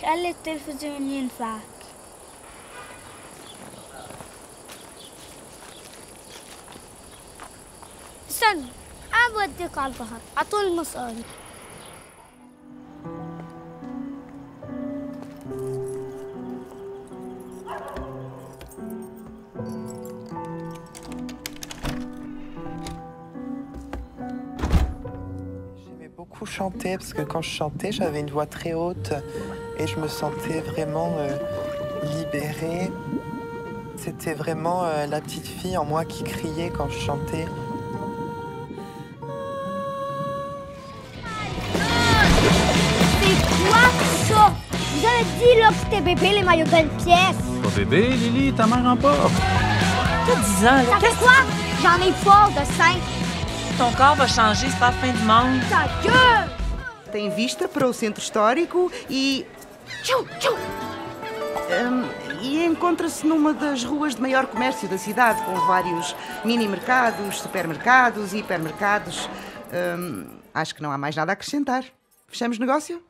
Qual é ter fazer menino vaca? استنى انا بوديك على البحر عطول المصاري J'aimais beaucoup chanter parce que quand je chantais, j'avais une voix très haute et je me sentais vraiment euh, libérée. C'était vraiment euh, la petite fille en moi qui criait quand je chantais. C'est quoi ça? Vous avez dit là que c'était bébé les maillots de pièce. Pas bébé, Lily, ta mère en porte. T'as 10 ans, là. Fait quoi? J'en ai pas de 5. Ton corps va changer, c'est pas la fin du monde. Ta gueule! Tem vista para o centro histórico e. Tchou, tchou. hum, e encontra-se numa das ruas de maior comércio da cidade, com vários mini-mercados, supermercados e hipermercados. Hum, acho que não há mais nada a acrescentar. Fechamos negócio?